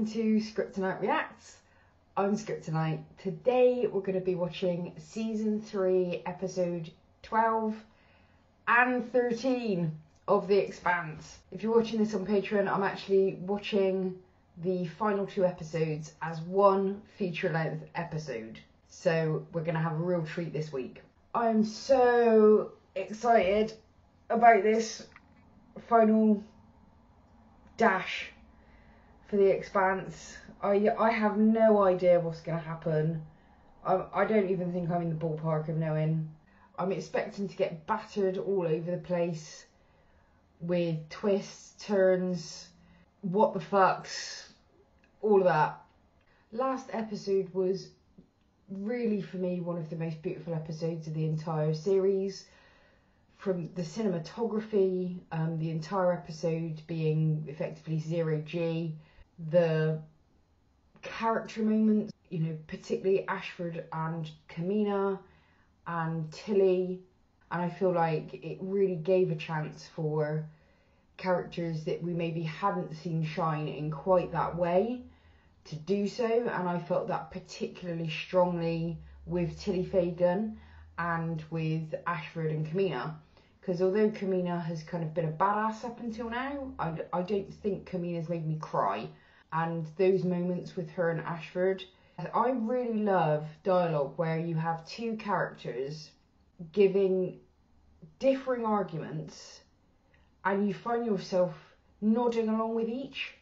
Welcome to Scriptonite Reacts. I'm Scriptonite. Today we're going to be watching season 3, episode 12 and 13 of The Expanse. If you're watching this on Patreon, I'm actually watching the final two episodes as one feature length episode. So we're going to have a real treat this week. I'm so excited about this final dash for the expanse. I I have no idea what's going to happen. I I don't even think I'm in the ballpark of knowing. I'm expecting to get battered all over the place with twists, turns, what the fucks, all of that. Last episode was really for me one of the most beautiful episodes of the entire series from the cinematography, um, the entire episode being effectively zero G, the character moments, you know, particularly Ashford and Camina and Tilly, and I feel like it really gave a chance for characters that we maybe hadn't seen shine in quite that way to do so, and I felt that particularly strongly with Tilly Fagan and with Ashford and Camina. Because although Camina has kind of been a badass up until now, I, I don't think Camina's made me cry. And those moments with her and Ashford, I really love dialogue where you have two characters giving differing arguments and you find yourself nodding along with each.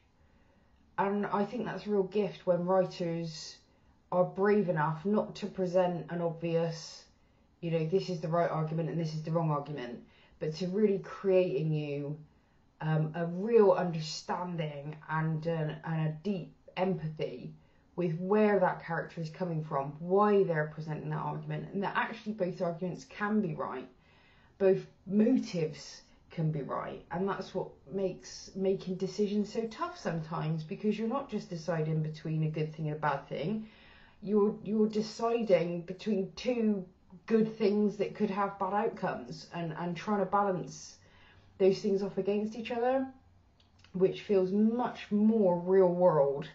And I think that's a real gift when writers are brave enough not to present an obvious you know, this is the right argument and this is the wrong argument, but to really create in you um, a real understanding and, and a deep empathy with where that character is coming from, why they're presenting that argument, and that actually both arguments can be right, both motives can be right, and that's what makes making decisions so tough sometimes because you're not just deciding between a good thing and a bad thing, you're you're deciding between two good things that could have bad outcomes and, and trying to balance those things off against each other, which feels much more real world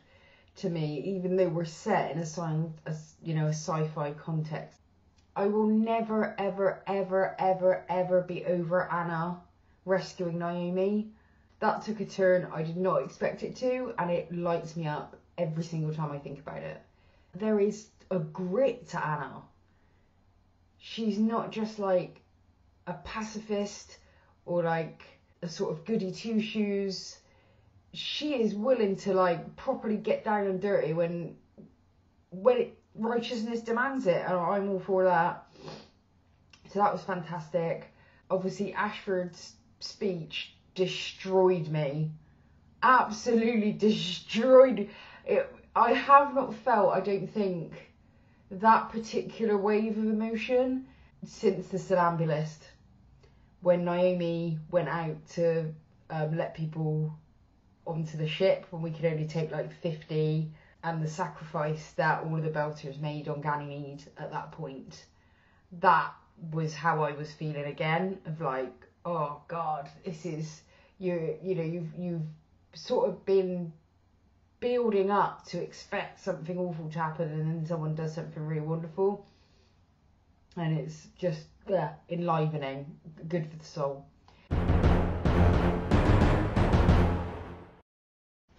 to me, even though we're set in a, sci- a you know a sci-fi context. I will never, ever, ever, ever, ever be over Anna rescuing Naomi. That took a turn I did not expect it to, and it lights me up every single time I think about it. There is a grit to Anna she's not just like a pacifist or like a sort of goody two shoes. She is willing to like properly get down and dirty when when it, righteousness demands it, and I'm all for that. So that was fantastic. Obviously, Ashford's speech destroyed me. Absolutely destroyed. It, I have not felt, I don't think, that particular wave of emotion since the Somnambulist, when Naomi went out to um, let people onto the ship when we could only take like 50 and the sacrifice that all of the belters made on Ganymede at that point that was how I was feeling again of like oh god this is you you know you've you've sort of been building up to expect something awful to happen and then someone does something really wonderful. And it's just yeah, enlivening good for the soul.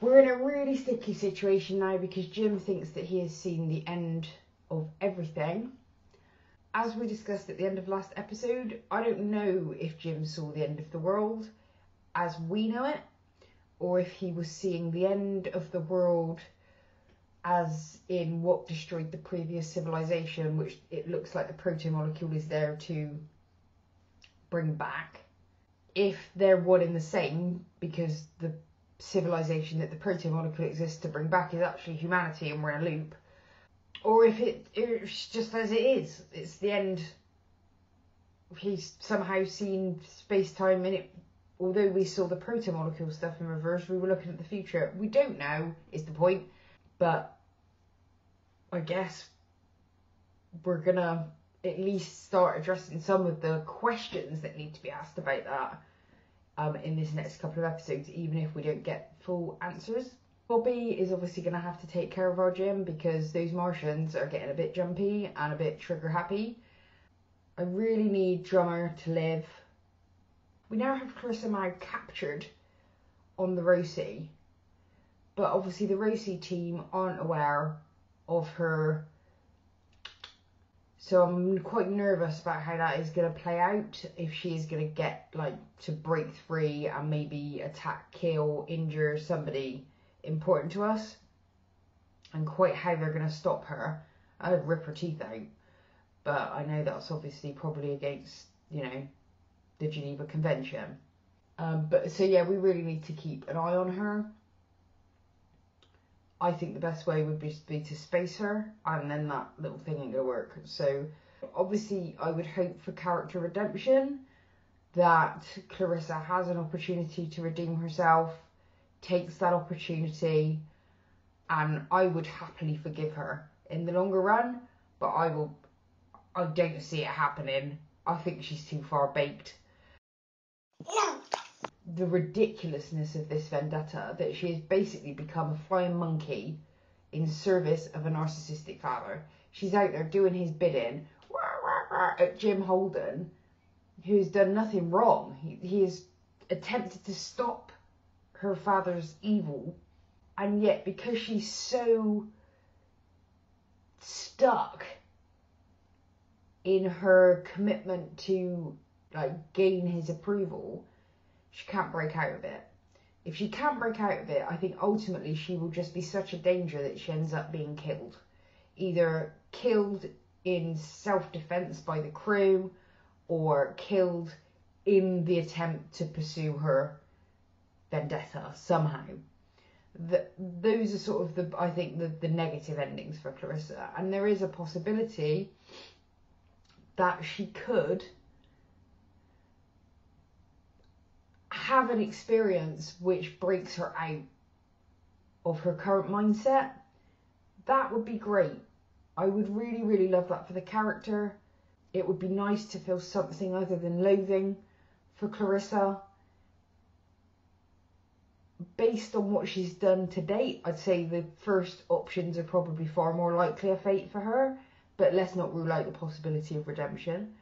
We're in a really sticky situation now because jim thinks that he has seen the end of everything. As we discussed at the end of last episode i don't know if jim saw the end of the world as we know it or if he was seeing the end of the world as in what destroyed the previous civilization, which it looks like the proto-molecule is there to bring back. If they're one in the same, because the civilization that the proto-molecule exists to bring back is actually humanity and we're in a loop, or if it, it's just as it is, it's the end. He's somehow seen space-time in it although we saw the proto-molecule stuff in reverse, we were looking at the future. We don't know, is the point, but I guess we're gonna at least start addressing some of the questions that need to be asked about that um, in this next couple of episodes, even if we don't get full answers. Bobbie is obviously going to have to take care of our Jim because those Martians are getting a bit jumpy and a bit trigger happy. I really need Drummer to live. We now have Clarissa Mao captured on the Roci, but obviously the Roci team aren't aware of her. So I'm quite nervous about how that is going to play out. If she is going to get like to break free and maybe attack, kill, injure somebody important to us, and quite how they're going to stop her. I'd rip her teeth out, but I know that's obviously probably against you know the Geneva Convention. Um, but so yeah, we really need to keep an eye on her. I think the best way would be, be to space her, and then that little thing ain't gonna work. So obviously, I would hope for character redemption that Clarissa has an opportunity to redeem herself, takes that opportunity, and I would happily forgive her in the longer run. But I will, I don't see it happening. I think she's too far baked the ridiculousness of this vendetta that she has basically become a flying monkey in service of a narcissistic father. She's out there doing his bidding at Jim Holden, who's done nothing wrong. He, he has attempted to stop her father's evil, and yet because she's so stuck in her commitment to like gain his approval, she can't break out of it. If she can't break out of it, I think ultimately she will just be such a danger that she ends up being killed. Either killed in self defense by the crew or killed in the attempt to pursue her vendetta somehow. The, those are sort of the I think the, the negative endings for Clarissa, and there is a possibility that she could have an experience which breaks her out of her current mindset, that would be great. I would really, really love that for the character. It would be nice to feel something other than loathing for Clarissa. Based on what she's done to date, I'd say the first options are probably far more likely a fate for her, but let's not rule out the possibility of redemption.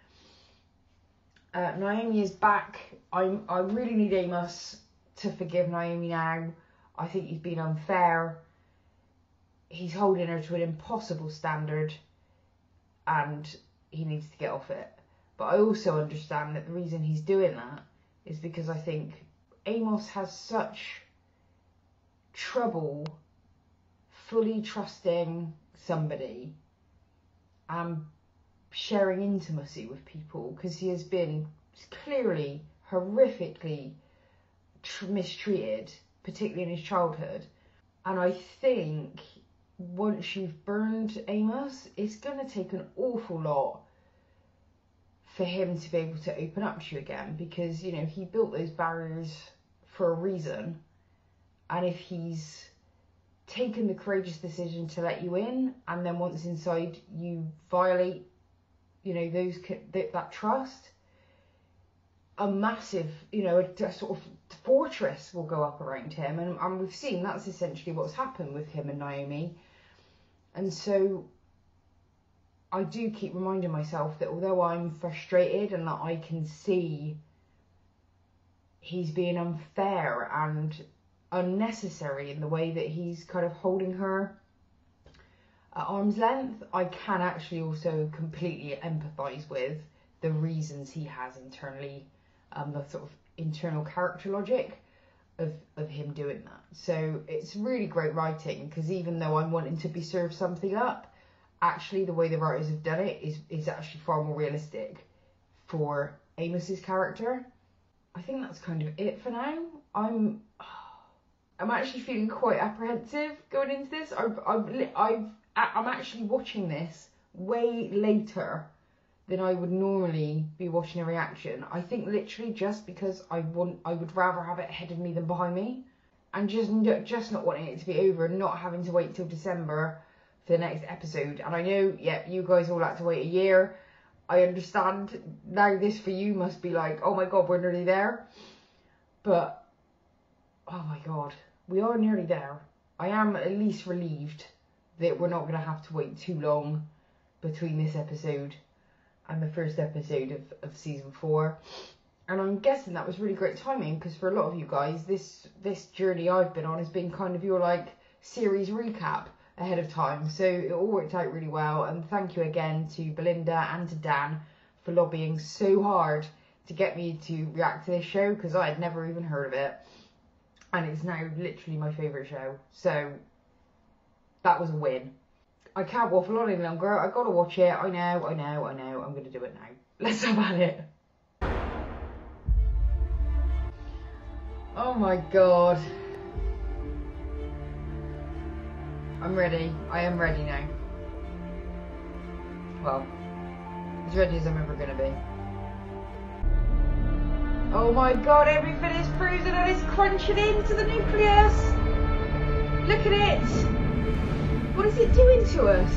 Uh, Naomi is back. I I really need Amos to forgive Naomi now. I think he's been unfair. He's holding her to an impossible standard, and he needs to get off it. But I also understand that the reason he's doing that is because I think Amos has such trouble fully trusting somebody and sharing intimacy with people because he has been clearly horrifically tr- mistreated, particularly in his childhood. And I think once you've burned Amos, it's going to take an awful lot for him to be able to open up to you again because, you know, he built those barriers for a reason. And if he's taken the courageous decision to let you in and then once inside you violate you know those that that trust a massive you know a, a, sort of fortress will go up around him. And, and we've seen that's essentially what's happened with him and Naomi. And so I do keep reminding myself that although I'm frustrated and that I can see he's being unfair and unnecessary in the way that he's kind of holding her at arm's length, I can actually also completely empathise with the reasons he has internally, um, the sort of internal character logic of, of him doing that. So it's really great writing because even though I'm wanting to be served something up, actually the way the writers have done it is, is actually far more realistic for Amos's character. I think that's kind of it for now. I'm I'm actually feeling quite apprehensive going into this. I've I've I've I'm actually watching this way later than I would normally be watching a reaction. I think literally just because I want, I would rather have it ahead of me than behind me, and just just not wanting it to be over and not having to wait till December for the next episode. And I know, yeah, you guys all had to wait a year. I understand now. This for you must be like, oh my god, we're nearly there. But oh my god, we are nearly there. I am at least relieved that we're not going to have to wait too long between this episode and the first episode of, of season four. And I'm guessing that was really great timing because for a lot of you guys, this this journey I've been on has been kind of your like series recap ahead of time. So it all worked out really well. And thank you again to Belinda and to Dan for lobbying so hard to get me to react to this show because I had never even heard of it. And it's now literally my favourite show. So that was a win. I can't waffle on any longer. I've gotta watch it. I know, I know, I know. I'm gonna do it now. Let's have at it. Oh my god. I'm ready. I am ready now. Well, as ready as I'm ever gonna be. Oh my god, everything is frozen and it's crunching into the nucleus! Look at it! What is it doing to us?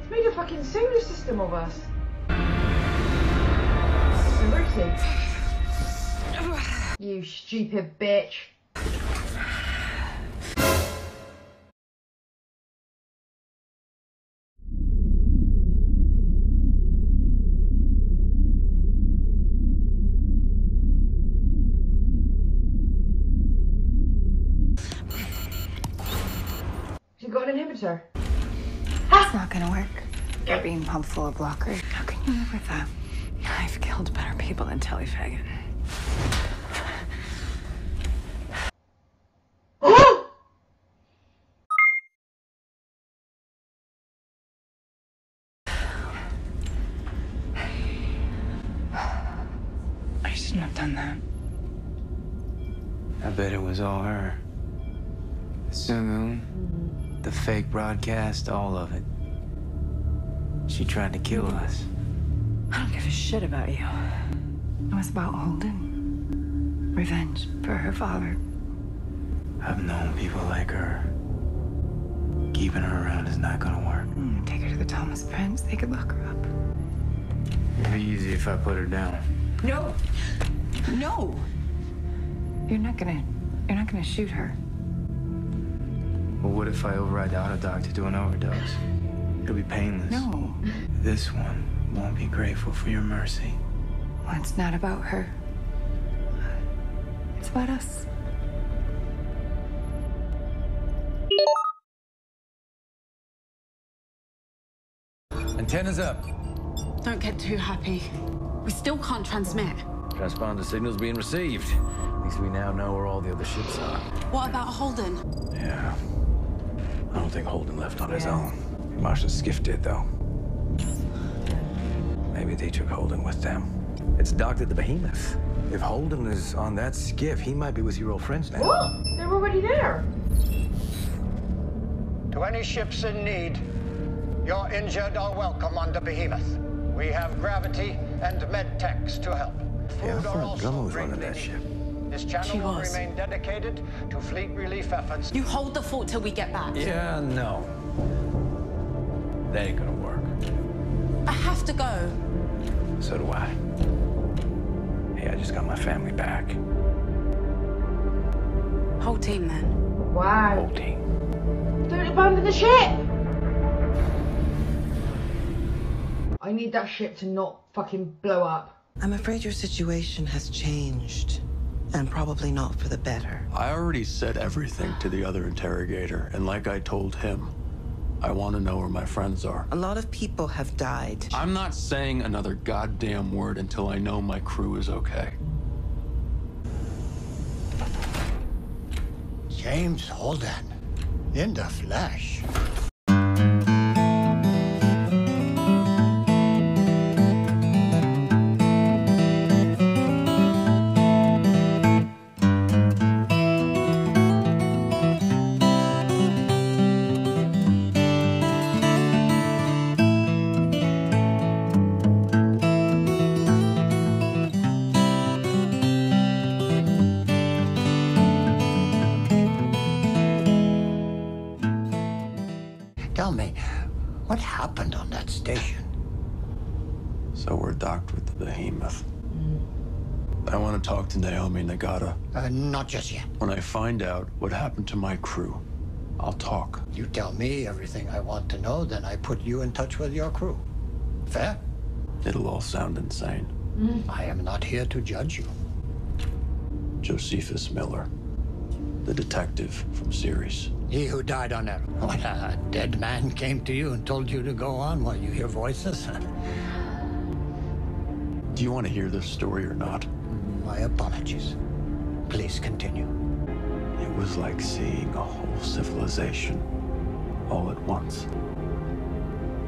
It's made a fucking solar system of us. Mercy. You stupid bitch. Full of blockers. How can you live with that? I've killed better people than Tilly Fagan. I shouldn't have done that. I bet it was all her. The saloon, the fake broadcast, all of it. She tried to kill us. I don't give a shit about you. It was about Holden. Revenge for her father. I've known people like her. Keeping her around is not gonna work. Mm, Take her to the Thomas Prince. They could lock her up. It'd be easy if I put her down. No. No. You're not gonna. You're not gonna shoot her. Well, what if I override the auto doc to do an overdose? It'll be painless. No. This one won't be grateful for your mercy. Well, it's not about her. It's about us. Antennas up. Don't get too happy. We still can't transmit. Transponder signals being received. At least we now know where all the other ships are. What about Holden? Yeah. I don't think Holden left on his own. Martian skiff did, though. Maybe they took Holden with them. It's docked at the Behemoth. If Holden is on that skiff, he might be with your old friends now. What? They're already there. To any ships in need, your injured are welcome on the Behemoth. We have gravity and med techs to help. Yeah, I Food are thought also Drummer was running that ship. This channel She will was. remain dedicated to fleet relief efforts. You hold the fort till we get back. Yeah, no. That ain't gonna work. I have to go. So do I. Hey, I just got my family back. Whole team then. Wow. Whole team. Don't abandon the ship! I need that ship to not fucking blow up. I'm afraid your situation has changed, and probably not for the better. I already said everything to the other interrogator, and like I told him, I want to know where my friends are. A lot of people have died. I'm not saying another goddamn word until I know my crew is okay. James Holden, in the flesh. Just yet. When I find out what happened to my crew, I'll talk. You tell me everything I want to know, then I put you in touch with your crew. Fair? It'll all sound insane. Mm. I am not here to judge you. Josephus Miller, the detective from Ceres. He who died on Eros. What, a dead man came to you and told you to go on while you hear voices? Do you want to hear this story or not? My apologies. Please continue. It was like seeing a whole civilization all at once.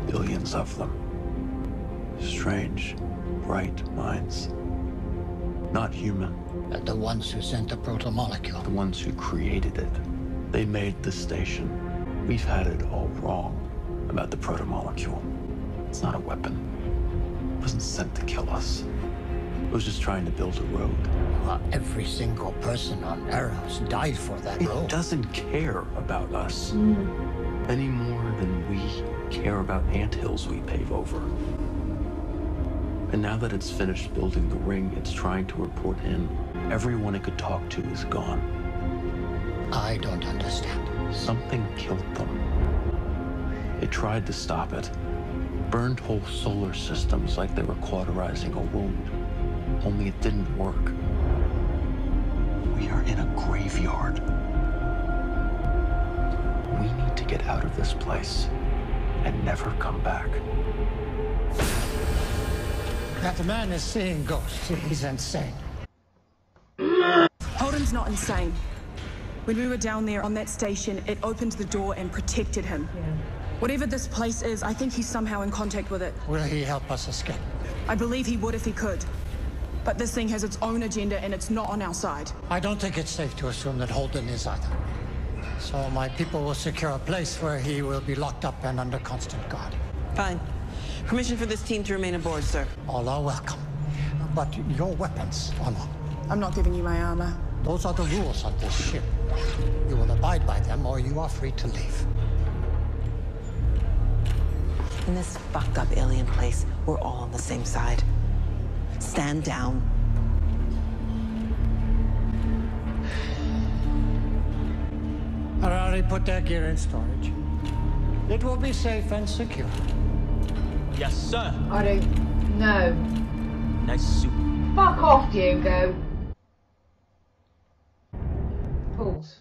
Billions of them. Strange, bright minds. Not human. And the ones who sent the proto-molecule. The ones who created it. They made the station. We've had it all wrong about the proto-molecule. It's not a weapon. It wasn't sent to kill us. It was just trying to build a road. Well, every single person on Eros died for that It road. doesn't care about us hmm. any more than we care about anthills we pave over. And now that it's finished building the ring, it's trying to report in. Everyone it could talk to is gone. I don't understand. Something killed them. It tried to stop it. Burned whole solar systems like they were cauterizing a wound. Only it didn't work. We are in a graveyard. We need to get out of this place and never come back. That man is seeing ghosts. He's insane. Holden's not insane. When we were down there on that station, it opened the door and protected him. Whatever this place is, I think he's somehow in contact with it. Will he help us escape? I believe he would if he could. But this thing has its own agenda and it's not on our side. I don't think it's safe to assume that Holden is either. So my people will secure a place where he will be locked up and under constant guard. Fine. Permission for this team to remain aboard, sir. All are welcome. But your weapons are not. I'm not giving you my armor. Those are the rules on this ship. You will abide by them or you are free to leave. In this fucked up alien place, we're all on the same side. Stand down. I already put their gear in storage. It will be safe and secure. Yes, sir. I don't know. Nice suit. Fuck off, Diego. Pause.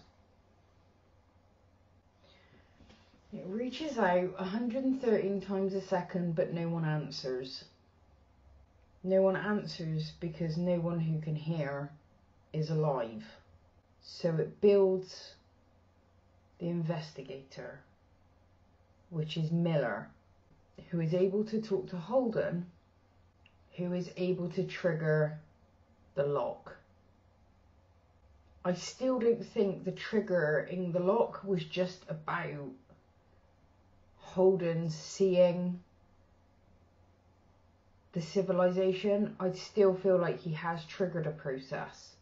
It reaches out 113 times a second, but no one answers. No one answers because no one who can hear is alive. So it builds the investigator, which is Miller, who is able to talk to Holden who is able to trigger the lock. I still don't think the trigger in the lock was just about Holden seeing the civilization. I still feel like he has triggered a process.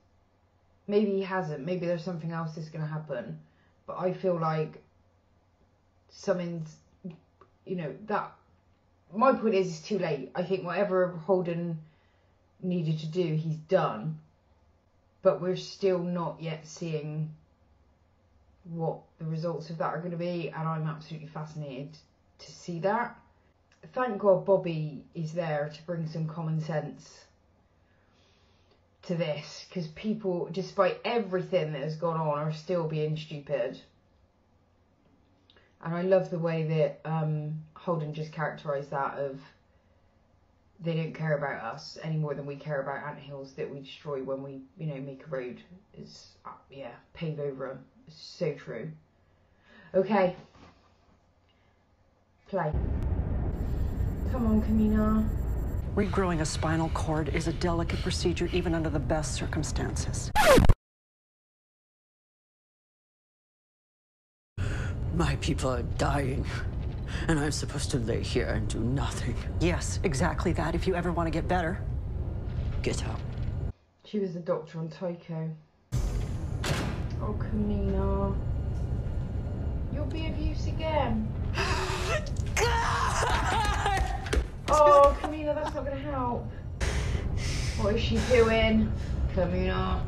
Maybe he hasn't, maybe there's something else that's going to happen, but I feel like something's, you know, that my point is it's too late. I think whatever Holden needed to do, he's done. But we're still not yet seeing what the results of that are going to be, and I'm absolutely fascinated to see that. Thank God Bobbie is there to bring some common sense to this, because people, despite everything that has gone on, are still being stupid. And I love the way that um, Holden just characterised that of they don't care about us any more than we care about anthills that we destroy when we, you know, make a road. Is uh, yeah, pave over them. It's so true. Okay. Play. Come on, Camina. Regrowing a spinal cord is a delicate procedure even under the best circumstances. My people are dying, and I'm supposed to lay here and do nothing. Yes, exactly that. If you ever want to get better, get up. She was the doctor on Tycho. Oh, Camina. You'll be of use again. oh, Camina, that's not going to help. What is she doing? Camina.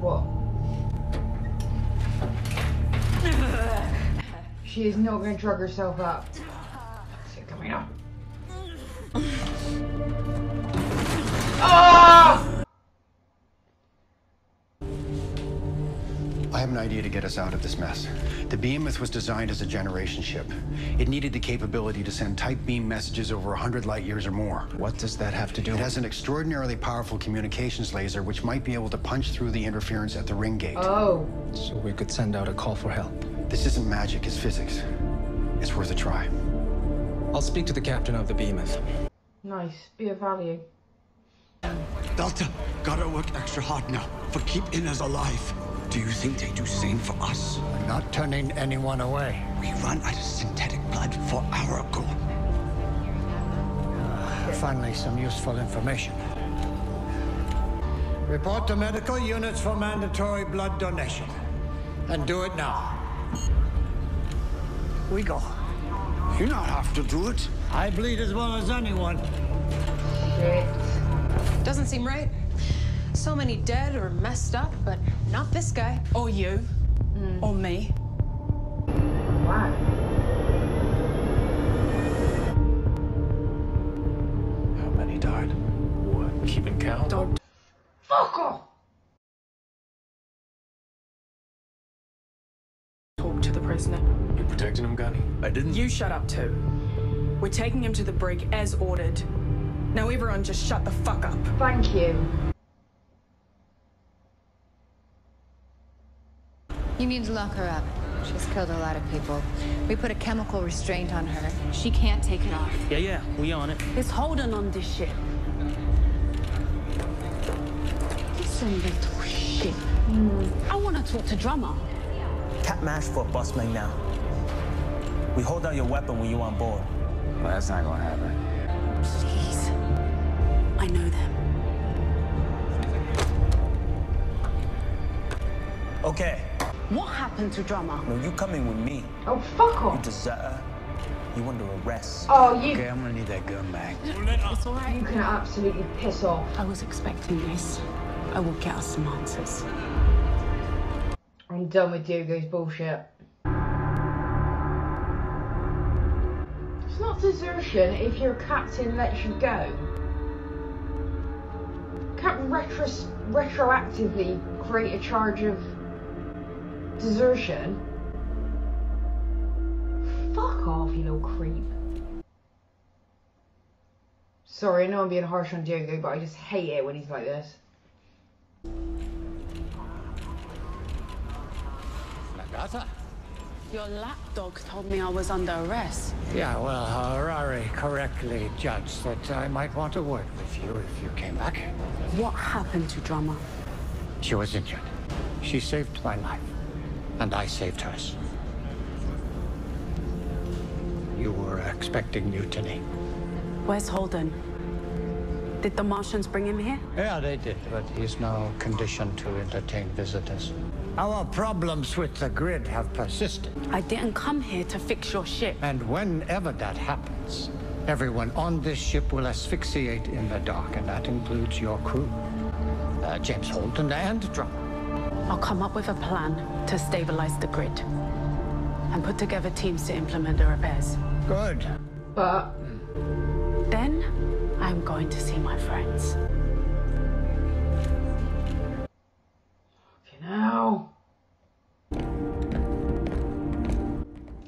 What? She is not going to drug herself up. Idea to get us out of this mess. The Behemoth was designed as a generation ship. It needed the capability to send tightbeam messages over 100 light years or more. What does that have to do? It has an extraordinarily powerful communications laser which might be able to punch through the interference at the ring gate. Oh. So we could send out a call for help. This isn't magic, it's physics. It's worth a try. I'll speak to the captain of the Behemoth. Nice. Be of value. Delta, gotta work extra hard now for keeping us alive. Do you think they do the same for us? We're not turning anyone away. We run out of synthetic blood for our goal. Uh, finally, some useful information. Report to medical units for mandatory blood donation. And do it now. We go. You don't have to do it. I bleed as well as anyone. Doesn't seem right. So many dead or messed up, but not this guy. Or you. Hmm. Or me. Wow. How many died? What? Keeping count? Don't. Fuck off! Talk to the prisoner. You're protecting him, Gunny? I didn't. You shut up too. We're taking him to the brig as ordered. Now everyone just shut the fuck up. Thank you. You need to lock her up. She's killed a lot of people. We put a chemical restraint on her. She can't take it off. Yeah, yeah, we on it. It's holding on this ship. Listen, little shit. Mm. I want to talk to Drummer. Cat mash for a busman now. We hold out your weapon when you on board. Well, that's not gonna happen. Please. I know them. Okay. What happened to Drummer? No, you coming with me. Oh, fuck off. You off. deserter. You under arrest. Oh, you. Okay, I'm gonna need that gun back. It's all right. You can absolutely piss off. I was expecting this. I will get us some answers. I'm done with Diogo's bullshit. It's not desertion if your captain lets you go. Can't retros- retroactively create a charge of desertion. Fuck off, you little creep. Sorry, I know I'm being harsh on Diogo, but I just hate it when he's like this. Agatha? Your lapdog told me I was under arrest. Yeah, well, Harari correctly judged that I might want a word with you if you came back. What happened to Drummer? She was injured. She saved my life, and I saved hers. You were expecting mutiny. Where's Holden? Did the Martians bring him here? Yeah, they did, but he's now conditioned to entertain visitors. Our problems with the grid have persisted. I didn't come here to fix your ship. And whenever that happens, everyone on this ship will asphyxiate in the dark, and that includes your crew. Uh, James Holden and Drummer. I'll come up with a plan to stabilize the grid and put together teams to implement the repairs. Good. But Then I'm going to see my friends. Now.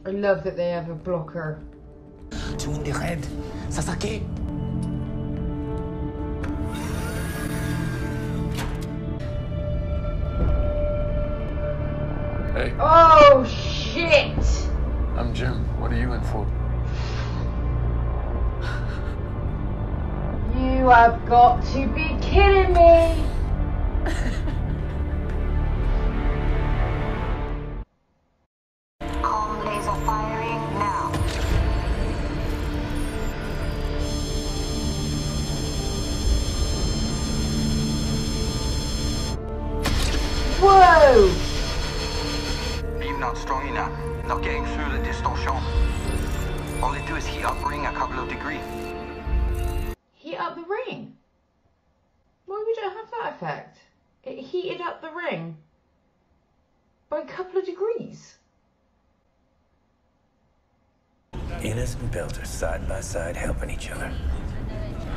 I love that they have a blocker. Two in the head. Sasaki. Hey, Oh shit! I'm Jim. What are you in for? You have got to be kidding me! Inners and Belter side by side helping each other.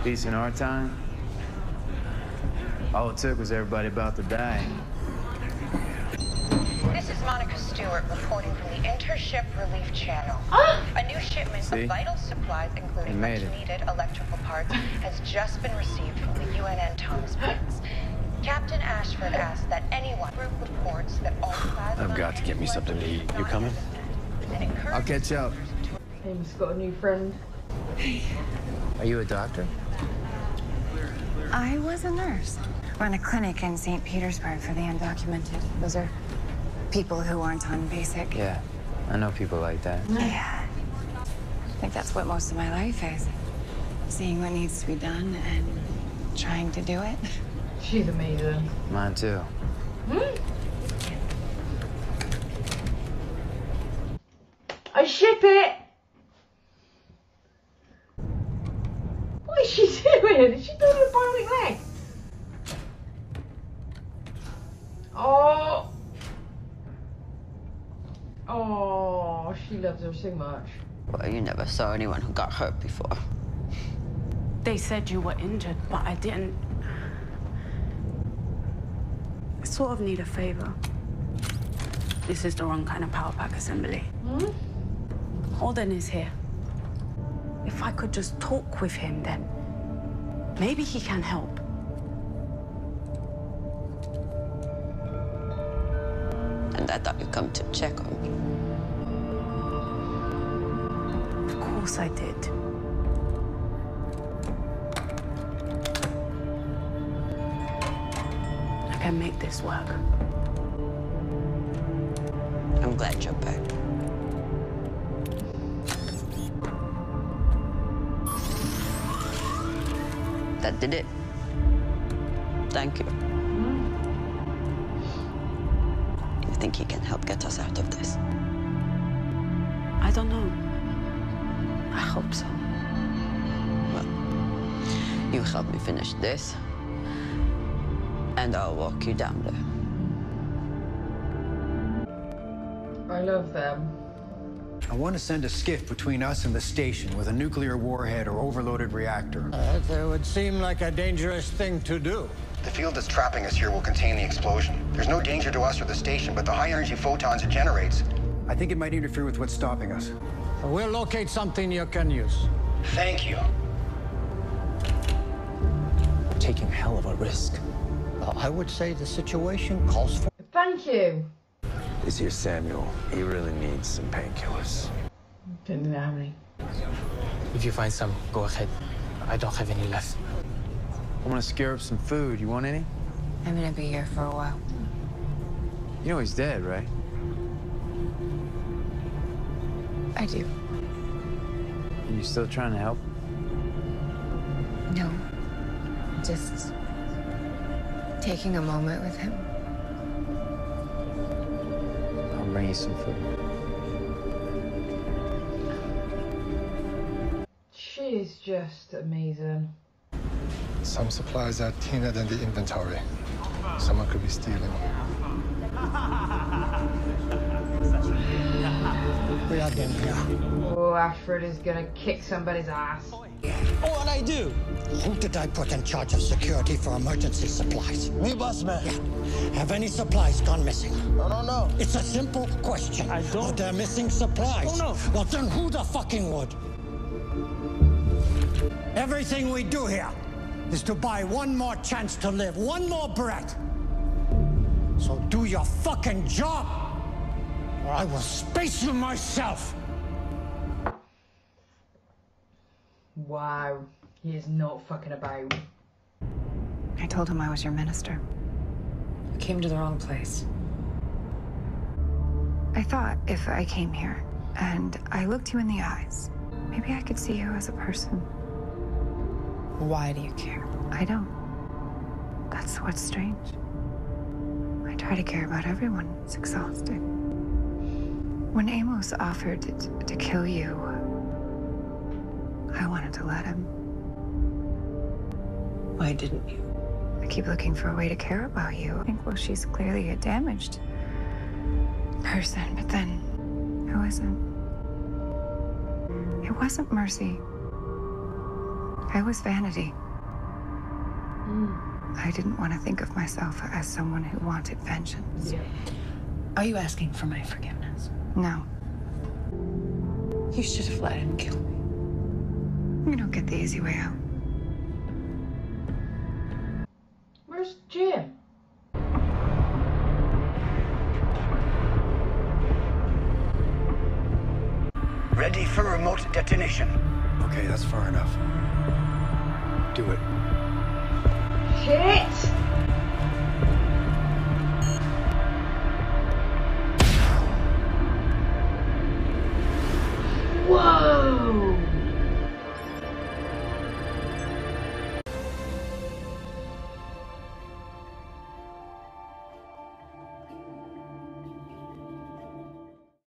Peace in our time. All it took was everybody about to die. This is Monica Stuart reporting from the Intership Relief Channel. A new shipment See? of vital supplies, including much it. needed electrical parts, has just been received from the UNN Thomas Prince. Captain Ashford asks that anyone group reports that all plasma I've got to get me something to eat. You coming? I'll catch up. Tim's got a new friend. Are you a doctor? I was a nurse. Run a clinic in St. Petersburg for the undocumented. Those are people who aren't on basic. Yeah, I know people like that. Yeah. I think that's what most of my life is. Seeing what needs to be done and trying to do it. She's amazing. Mine too. Hmm? I ship it! Is she doing? Is she doing a bionic leg? Oh! Oh, she loves her so much. Well, you never saw anyone who got hurt before. They said you were injured, but I didn't. I sort of need a favor. This is the wrong kind of power pack assembly. Hmm? Holden is here. If I could just talk with him, then maybe he can help. And I thought you'd come to check on me. Of course I did. I can make this work. I'm glad you're back. That did it. Thank you. You think he can help get us out of this? I don't know. I hope so. Well, You help me finish this, and I'll walk you down there. I love them. I want to send a skiff between us and the station with a nuclear warhead or overloaded reactor. That uh, would seem like a dangerous thing to do. The field that's trapping us here will contain the explosion. There's no danger to us or the station, but the high energy photons it generates. I think it might interfere with what's stopping us. We'll locate something you can use. Thank you. Taking a hell of a risk. Well, I would say the situation calls for. Thank you. This here Samuel, he really needs some painkillers. Didn't know how. If you find some, go ahead. I don't have any left. I'm gonna scare up some food. You want any? I'm gonna be here for a while. You know he's dead, right? I do. And you still trying to help? No. Just taking a moment with him. Bring you some food. She is just amazing. Some supplies are thinner than the inventory. Someone could be stealing. We are them here. Oh, Ashford is gonna kick somebody's ass. What I do? Who did I put in charge of security for emergency supplies? Me, boss man. Yeah. Have any supplies gone missing? I don't know. It's a simple question. I don't. Are there missing supplies? Oh, don't know. Well, then who the fucking would? Everything we do here is to buy one more chance to live, one more breath. So do your fucking job, or I will space you myself. Wow. He is not fucking about. I told him I was your minister. You came to the wrong place. I thought if I came here and I looked you in the eyes, maybe I could see you as a person. Why do you care? I don't. That's what's strange. I try to care about everyone. It's exhausting. When Amos offered to, to kill you, I wanted to let him. Why didn't you? I keep looking for a way to care about you. I think, well, she's clearly a damaged person, but then who isn't? It wasn't mercy. I was vanity. Hmm. I didn't want to think of myself as someone who wanted vengeance. Are you asking for my forgiveness? No. You should have let him kill me. You don't get the easy way out. Where's Jim? Ready for remote detonation. Okay, that's far enough. Do it. Shit!